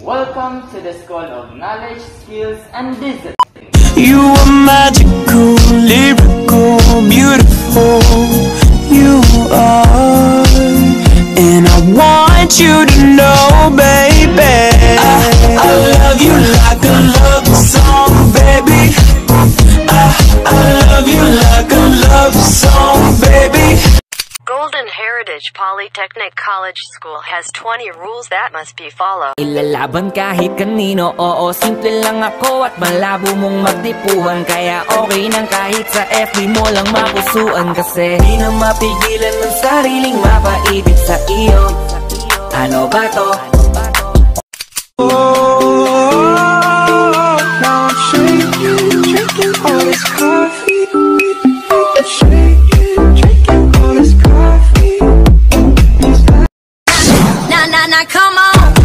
Welcome to the School of Knowledge, Skills, and Discipline. You are magical, I want you to know, baby. Golden Heritage Polytechnic College School has 20 rules that must be followed. Ilalaban kahit kanino Oo, simple lang ako at malabo mong magtipuhan Kaya okay nang kahit sa FB mo lang mapusuan Kasi di na mapigilan ng sariling mapaibig sa iyo Ano ba to? I come on?